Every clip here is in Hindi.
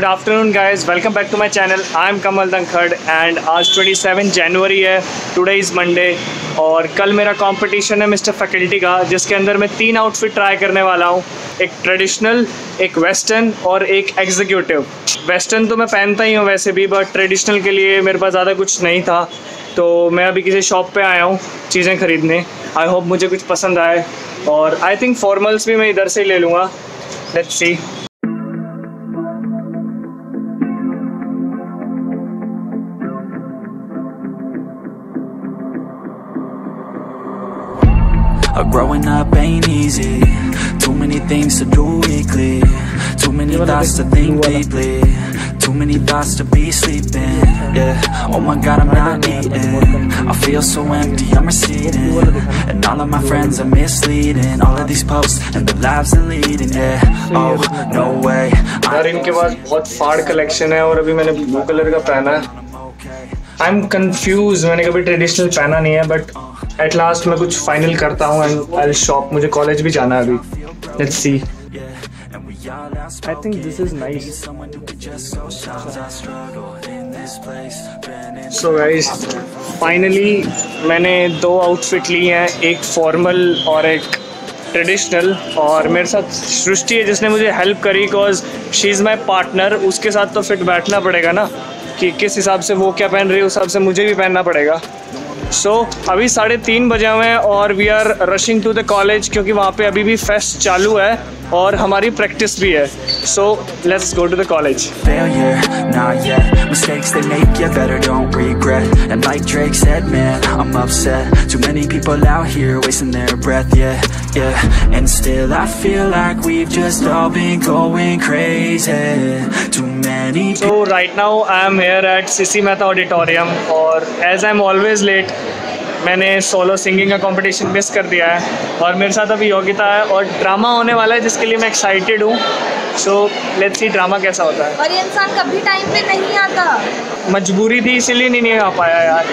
Good afternoon guys welcome back to my channel I am Kamal Dankhar and आज 27 जनवरी है. टुडे इज़ मंडे और कल मेरा कंपटीशन है मिस्टर फैकल्टी का, जिसके अंदर मैं तीन आउटफिट ट्राई करने वाला हूँ. एक ट्रेडिशनल एक वेस्टर्न और एक एग्जीक्यूटिव वेस्टर्न तो मैं पहनता ही हूँ वैसे भी बट ट्रेडिशनल के लिए मेरे पास ज़्यादा कुछ नहीं था. तो मैं अभी किसी शॉप पे आया हूँ चीज़ें ख़रीदने. आई होप मुझे कुछ पसंद आए, और आई थिंक फॉर्मल्स भी मैं इधर से ही ले लूँगा. Let's see up ain't easy. Too many things to do weekly. Too many thoughts to think deeply. Too many thoughts to be sleeping. Yeah. Oh my god, I'm not eating. I feel so empty, I'm receding. And all of my friends are misleading. All of these posts and the lives they're leading. Yeah. Oh, no way. यार इनके पास बहुत फाड़ कलेक्शन है और अभी मैंने ब्लू कलर का पहना है आई एम कंफ्यूज मैंने कभी ट्रेडिशनल पहना नहीं है बट एट लास्ट मैं कुछ फाइनल करता हूँ एंड आई शॉप मुझे कॉलेज भी जाना है अभी. Let's see I think this is nice so guys finally मैंने दो आउटफिट ली हैं. एक फॉर्मल और एक ट्रेडिशनल और मेरे साथ सृष्टि है जिसने मुझे हेल्प करी because she is my partner उसके साथ तो फिट बैठना पड़ेगा ना कि किस हिसाब से वो क्या पहन रही है उस हिसाब से मुझे भी पहनना पड़ेगा. सो so, अभी साढ़े तीन बजे हुए हैं और we are rushing to the college क्योंकि वहाँ पे अभी भी फेस्ट चालू है और हमारी प्रैक्टिस भी है। So let's go to the college. Failure, not yet. Mistakes they make, you better don't regret. And like Drake said, man, I'm upset. Too many people out here wasting their breath, yeah, yeah. And still I feel like we've just all been going crazy. Too many. So right now I am here at Sissy Mehta Auditorium, or as I'm always late, मैंने सोलो सिंगिंग का कंपटीशन मिस कर दिया है। और मेरे साथ अभी योग्यता है और ड्रामा होने वाला है जिसके लिए मैं एक्साइटेड हूँ। सो लेट्स सी ड्रामा कैसा होता है। और ये इंसान कभी टाइम पे नहीं आता। मजबूरी थी इसीलिए नहीं, नहीं आ पाया यार।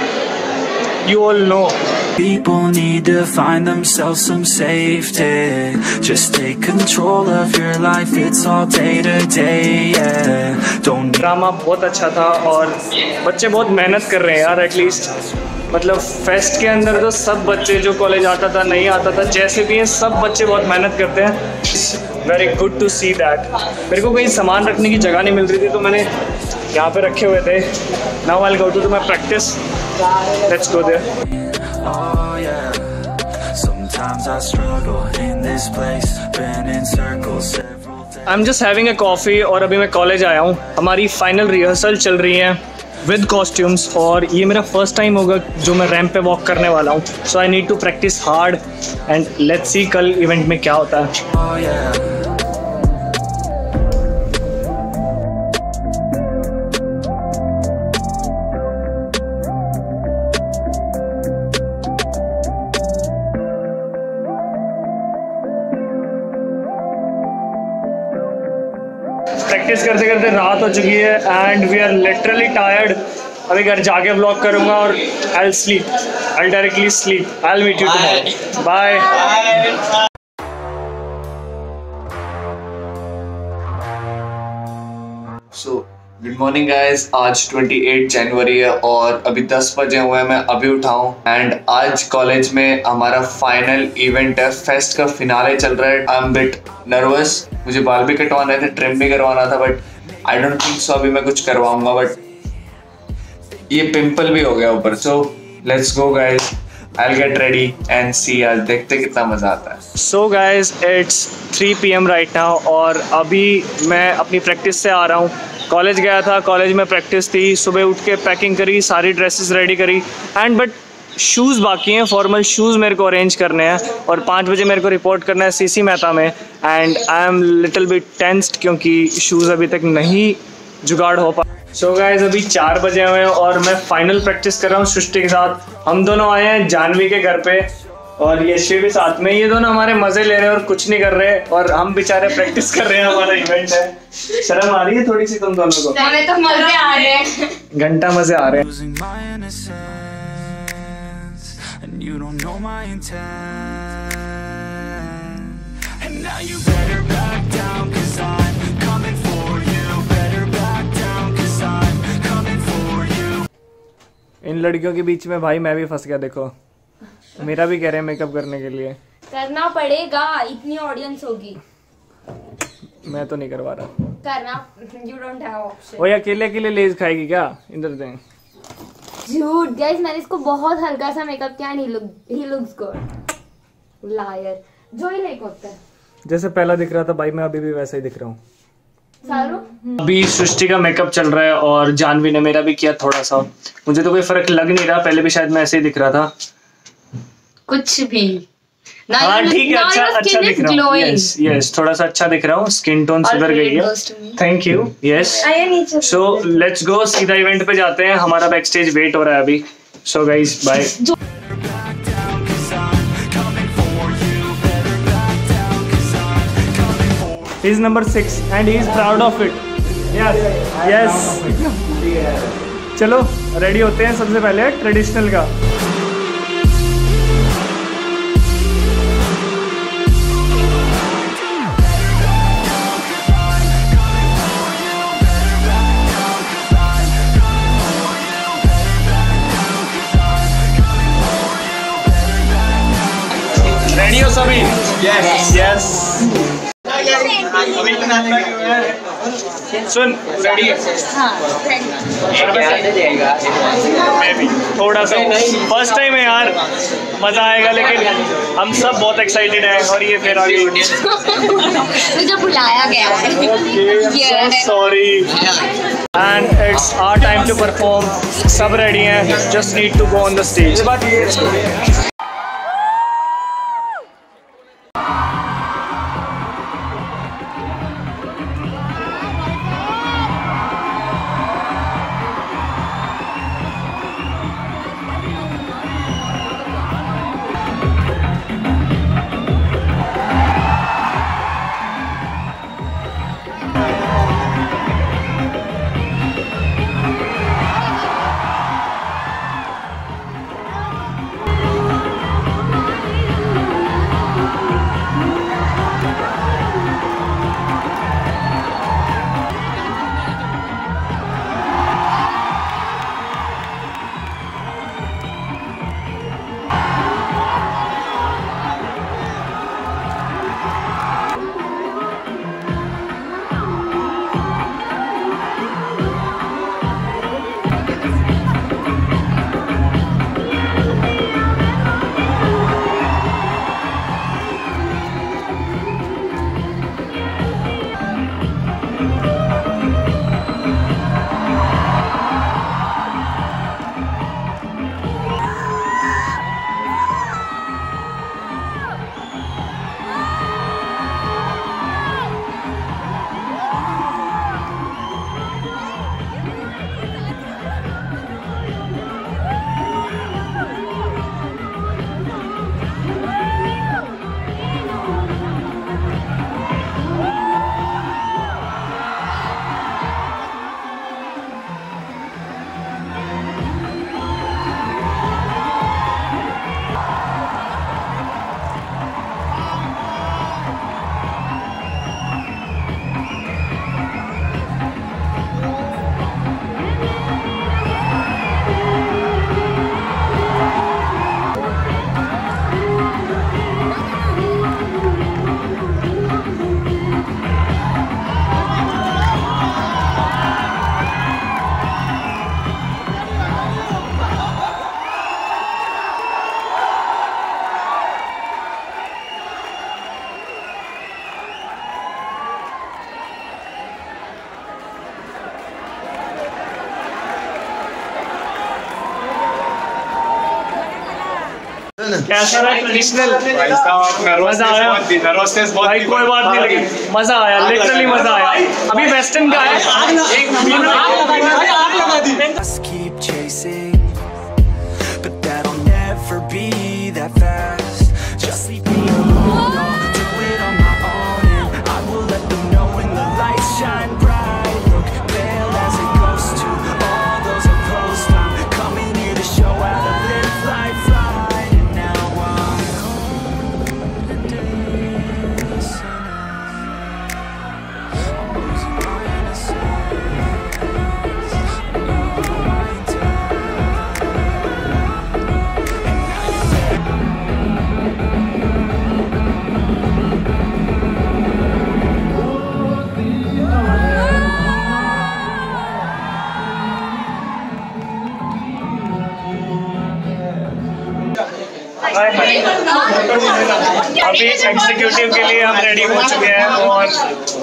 You all know People need to find themselves some safety. Just take control of your life, it's all day to day, yeah. Don't drama बहुत अच्छा था और बच्चे बहुत मेहनत कर रहे हैं यार एटलीस्ट मतलब फेस्ट के अंदर तो सब बच्चे जो कॉलेज आता था नहीं आता था जैसे भी हैं सब बच्चे बहुत मेहनत करते हैं। Very good to see that मेरे को कहीं सामान रखने की जगह नहीं मिल रही थी तो मैंने यहाँ पे रखे हुए थे। Now I go to my practice let's go there. Sometimes I struggle in this place, been in circles several days. I am just having a coffee और अभी मैं कॉलेज आया हूँ। हमारी फाइनल रिहर्सल चल रही है। विद कॉस्ट्यूम्स और ये मेरा फ़र्स्ट टाइम होगा जो मैं रैम्प पे वॉक करने वाला हूँ। So I need to practice hard and let's see कल इवेंट में क्या होता है। हो चुकी है and we are literally tired अभी घर जाके ब्लॉग करूँगा और I sleep I directly sleep I meet you tomorrow bye so good morning guys आज 28 जनवरी है और अभी 10 बजे हुए हैं मैं अभी उठा हूँ। एंड आज कॉलेज में हमारा फाइनल इवेंट है फेस्ट का फिनाले चल रहा है। आई एम बिट नर्वस मुझे बाल भी कटवाने थे ट्रिम भी करवाना था but I don't think so अभी मैं कुछ करवाऊँगा बट ये पिंपल भी हो गया ऊपर। So let's go guys I get ready and see आज देखते कितना मज़ा आता है। So guys it's 3 P M right now और अभी मैं अपनी प्रैक्टिस से आ रहा हूँ। कॉलेज गया था कॉलेज में प्रैक्टिस थी। सुबह उठ के पैकिंग करी, सारी ड्रेसेस रेडी करी। एंड बट शूज़ बाकी हैं फॉर्मल शूज़ मेरे को अरेंज करने हैं और पाँच बजे मेरे को रिपोर्ट करना है सीसी मेहता में and I am little bit tensed क्योंकि शूज़ अभी तक नहीं जुगाड़ हो पा सो गाइज़ अभी चार बजे हुए हैं और मैं फाइनल प्रैक्टिस कर रहा हूँ सृष्टि के साथ। हम दोनों आए हैं जानवी के घर पे और यशवी भी साथ में। ये दोनों हमारे मज़े ले रहे हैं और कुछ नहीं कर रहे और हम बेचारे प्रैक्टिस कर रहे हैं हमारा इवेंट है। शर्म आ रही है थोड़ी सी तुम दोनों को? तो मज़े आ रहे हैं। घंटा मज़े आ रहे हैं। And you don't know my intent And now you better back down Cause I'm coming for you Better back down Cause I'm coming for you इन लड़कियों के बीच में भाई मैं भी फंस गया देखो मेरा भी कह रहे हैं मेकअप करने के लिए करना पड़ेगा इतनी ऑडियंस होगी मैं तो नहीं करवा रहा करना यू डोंट हैव ऑप्शन वो अकेले अकेले लेज खाएगी क्या इंद्र दें झूठ गाइस मैंने इसको बहुत हल्का सा मेकअप किया ही लुक ही लुक्स गुड लायर जो ही लाइक होता है। जैसे पहला दिख रहा था भाई मैं अभी भी वैसा ही दिख रहा हूँ। अभी सृष्टि का मेकअप चल रहा है और जानवी ने मेरा भी किया थोड़ा सा। मुझे तो कोई फ़र्क लग नहीं रहा पहले भी शायद मैं ऐसे ही दिख रहा था। कुछ भी। हाँ ठीक है अच्छा अच्छा दिख रहा हूँ। यस यस थोड़ा सा अच्छा दिख रहा हूँ। स्किन टोन सुधर गई है. Thank you yes so let's go सीधा इवेंट पे जाते हैं। हमारा बैक स्टेज वेट हो रहा है अभी। So guys bye He is number six and he is proud of it. Yes, yes. चलो रेडी होते हैं सबसे पहले ट्रेडिशनल का। सभी। यस यस सुन रेडी मैं भी। थोड़ा सा फ़र्स्ट टाइम है यार। मज़ा आएगा लेकिन हम सब बहुत एक्साइटेड हैं और ये फिर आगे। मुझे बुलाया गया है। Sorry and it's our time to perform सब रेडी हैं. Just need to go on the stage कैसा रहा ट्रेडिशनल मज़ा आया। भाई कोई बात नहीं लगी मज़ा आया लिटरली मज़ा आया। अभी वेस्टर्न का है। keep chasing, but that'll never be that fast. अभी एग्जीक्यूटिव के लिए हम रेडी हो चुके हैं और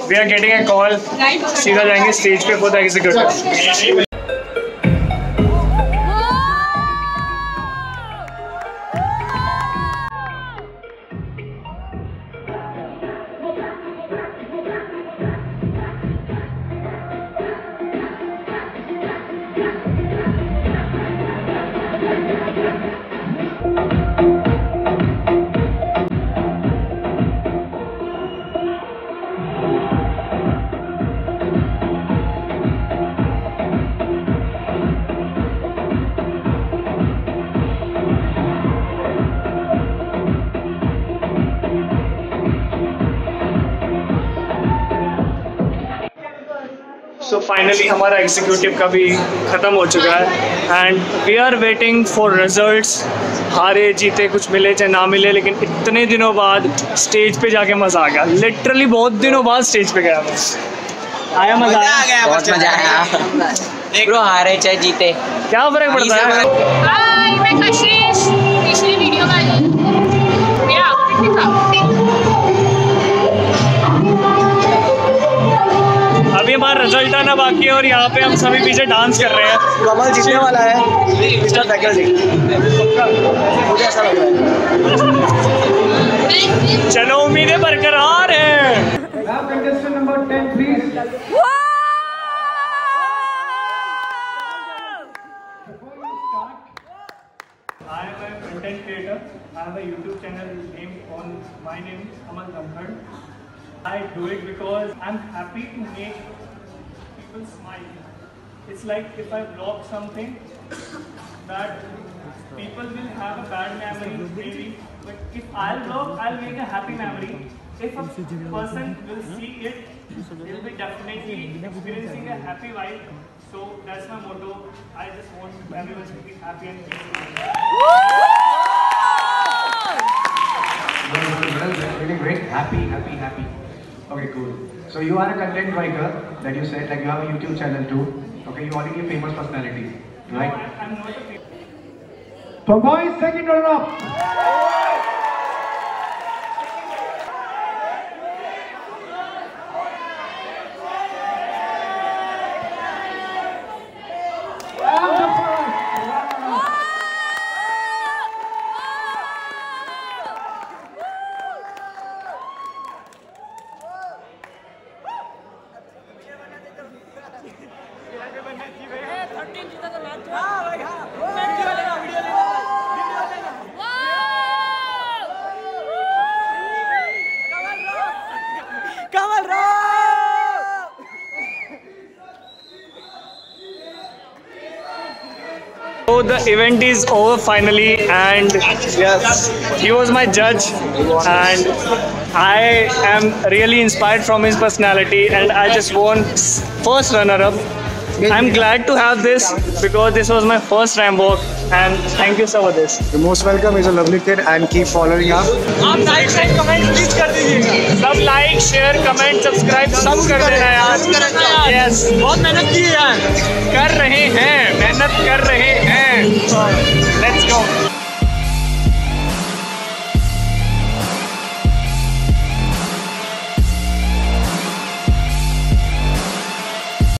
we are getting a call सीधा जाएँगे स्टेज पे for the executive so finally हमारा एग्जीक्यूटिव का भी ख़त्म हो चुका है। And we are waiting for results हारे जीते कुछ मिले चाहे ना मिले लेकिन इतने दिनों बाद स्टेज पे जाके मज़ा आ गया। लिटरली बहुत दिनों बाद स्टेज पे गया मैं आया मज़ा आया। बहुत मज़ा आया। ब्रो हारे चाहे जीते। क्या फ़र्क पड़ता है? रिज़ल्ट बाकी है और यहाँ पे हम सभी पीछे डांस कर रहे हैं कमल जीतने वाला है मिस्टर फैकल्टी मुझे ऐसा लग रहा है चलो उम्मीदें बरकरार हैं I am a content creator. I have a YouTube channel named on my name, is Amal Damkhad. I do it because I'm happy to make people. It's like if I vlog something that people will have a bad memory maybe, but if I'll vlog, I'll make a happy memory. If a person will see it, they'll be definitely experiencing a happy vibe. So that's my motto. I just want everyone to be happy and peaceful. Feeling great, happy, happy, happy. Okay, cool. So you are a content writer that you said, like you have a YouTube channel too. Okay, you're already a famous personality, right? I- I'm not a famous So boys, second runner up. So the event is over finally, and yes, he was my judge, and I am really inspired from his personality, and I just won s- first runner-up. I'm glad to have this because this was my first ramp walk, and thank you so for this. You're most welcome. He's a lovely kid and keep following up. आप लाइक शेयर कमेंट प्लीज़ कर दीजिएगा सब लाइक शेयर कमेंट सब्सक्राइब सब कर देना यार यस बहुत मेहनत की है यार कर रहे हैं मेहनत कर रहे हैं Yeah.